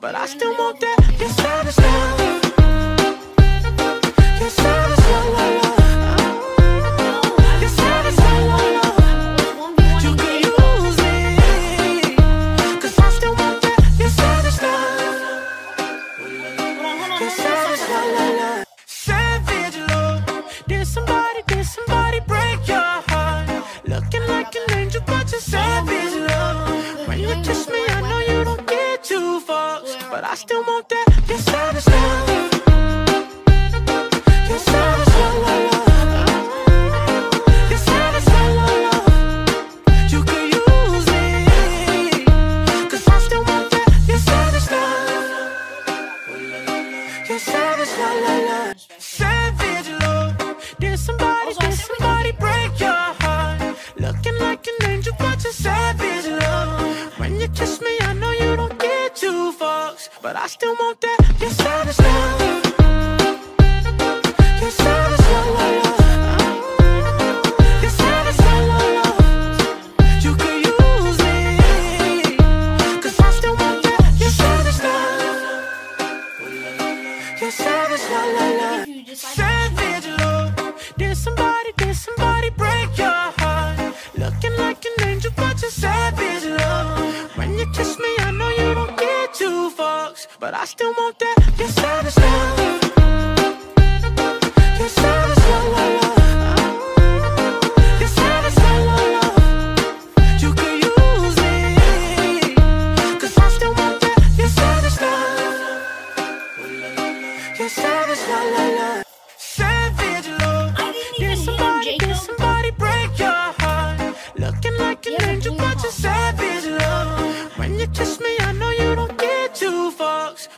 but I still want that. Your side still more still want that. You're savage now. but I still want that. Yes.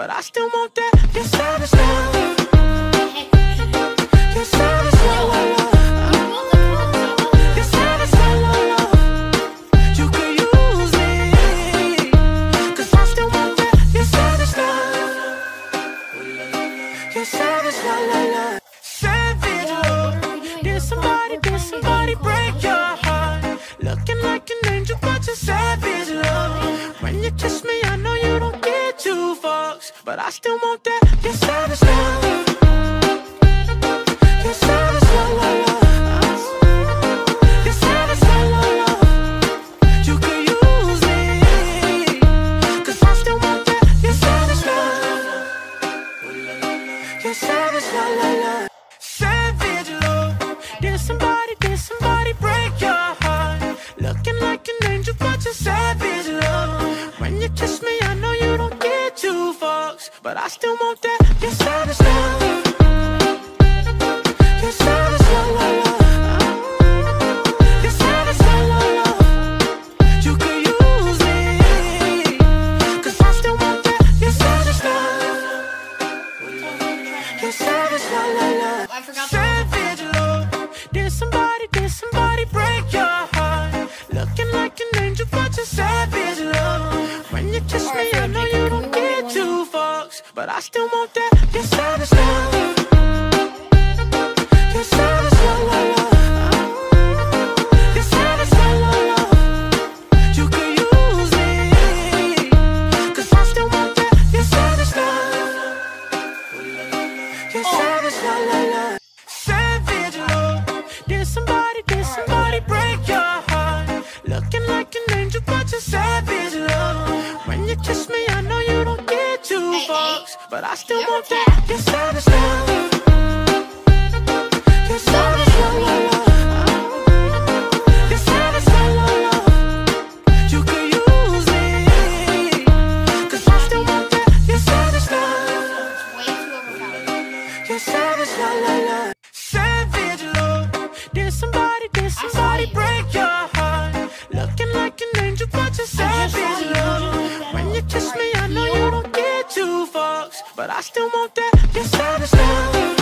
But I still want that. Yes, I understand. But I still want that, that savage love but I still want that. Yes, I understand. but I still want that. Yes, I just love fucks, but I still want that. You're savage now. But I still want that. Yes, I understand.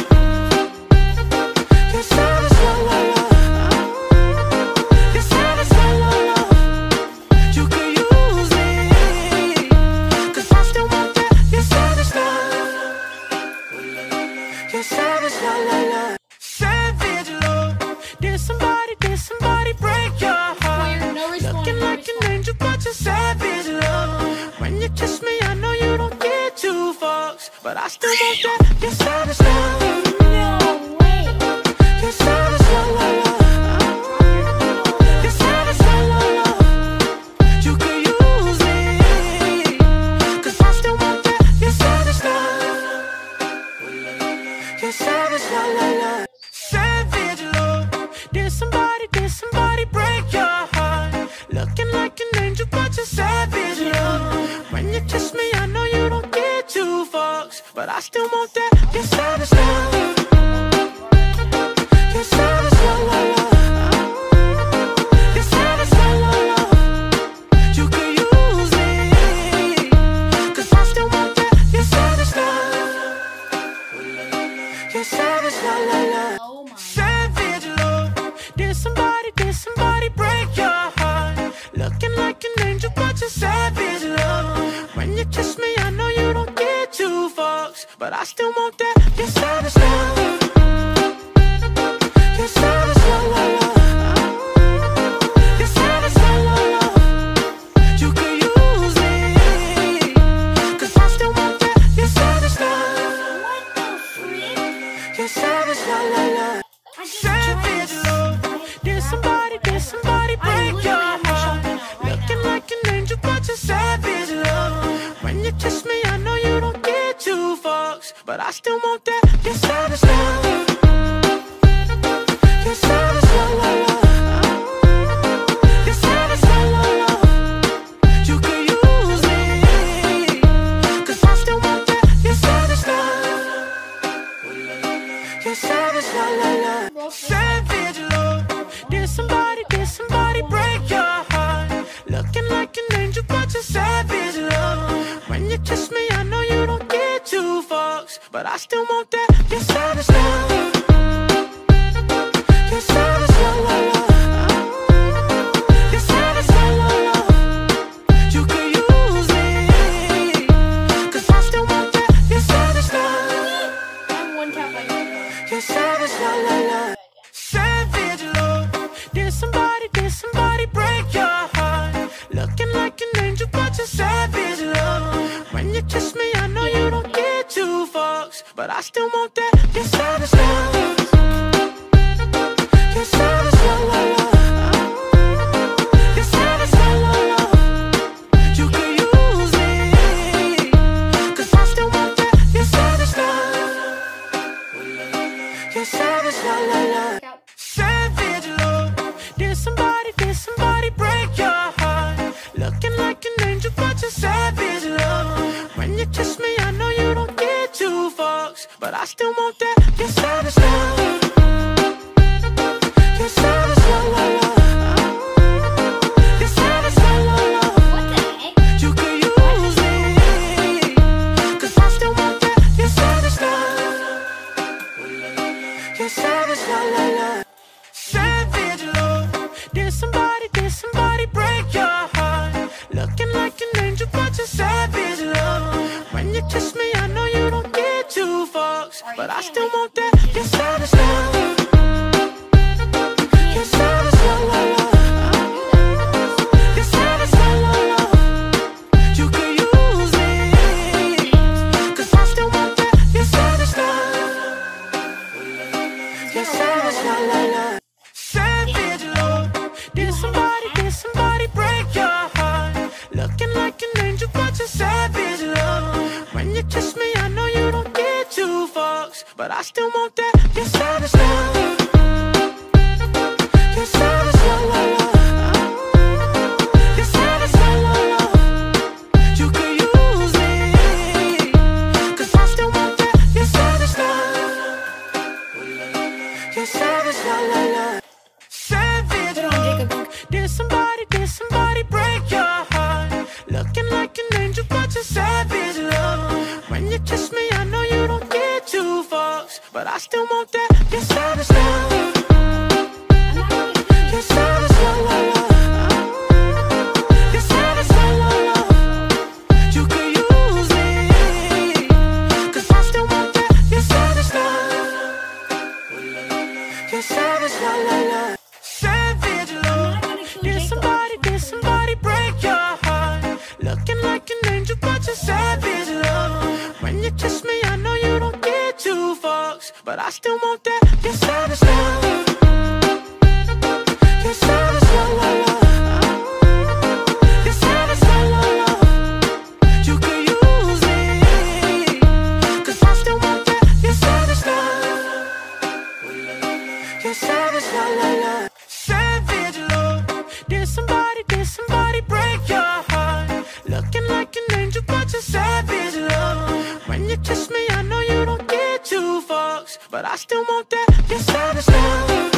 But I still want that, that savage still.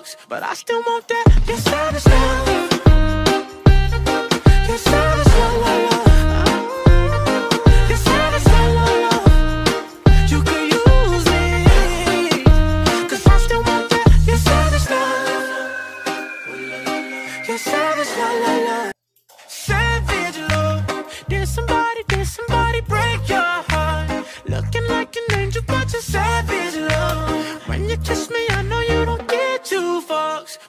bucks, but I still want that. Yes, I just love. Yes, I just love. love, love. Yes, I just la la la. Savage love. Did somebody, did somebody break your heart? Looking like an angel, but you're savage.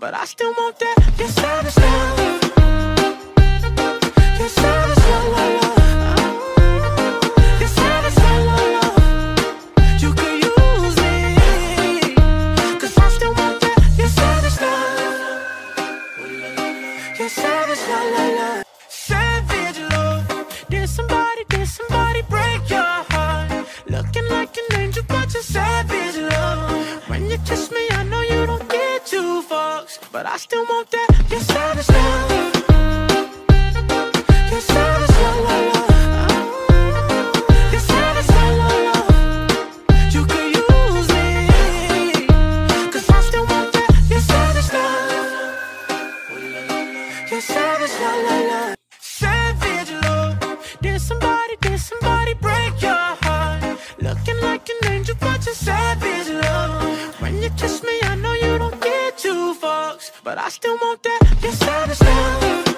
but I still want that. Yes I just hello. Yes. You're savage love. Love, love, love. Love, two but I still want that. You're savage love. You're savage love. You're savage love, love. You could use me, 'cause I still want that. Savage love. You're savage love, love. Savage love. Did somebody, did somebody break your heart? Looking like an angel, but you're savage love. But I still want that. You're savage love,